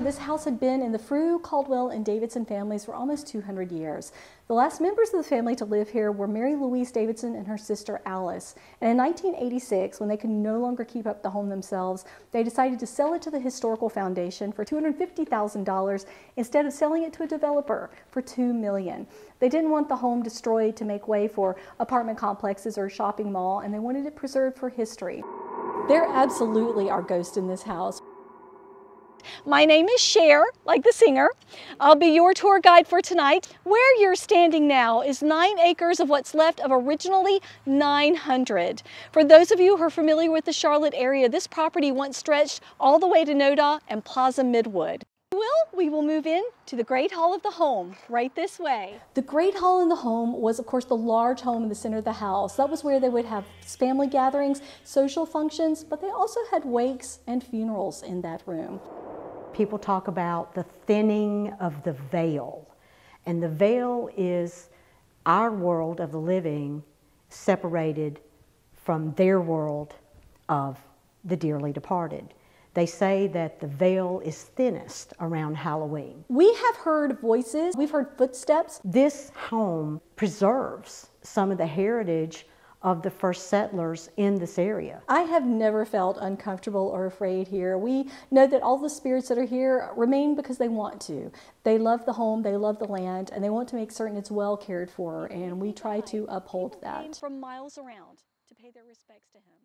This house had been in the Frew, Caldwell, and Davidson families for almost 200 years. The last members of the family to live here were Mary Louise Davidson and her sister Alice. And in 1986, when they could no longer keep up the home themselves, they decided to sell it to the Historical Foundation for $250,000 instead of selling it to a developer for 2 million. They didn't want the home destroyed to make way for apartment complexes or a shopping mall, and they wanted it preserved for history. There absolutely are ghosts in this house. My name is Cher, like the singer. I'll be your tour guide for tonight. Where you're standing now is nine acres of what's left of originally 900. For those of you who are familiar with the Charlotte area, this property once stretched all the way to Noda and Plaza Midwood. Well, we will move in to the Great Hall of the home, right this way. The Great Hall in the home was, of course, the large home in the center of the house. That was where they would have family gatherings, social functions, but they also had wakes and funerals in that room people talk about the thinning of the veil. And the veil is our world of the living separated from their world of the dearly departed. They say that the veil is thinnest around Halloween. We have heard voices, we've heard footsteps. This home preserves some of the heritage of the first settlers in this area. I have never felt uncomfortable or afraid here. We know that all the spirits that are here remain because they want to. They love the home, they love the land, and they want to make certain it's well cared for, and we try to uphold that. From miles around to pay their respects to him.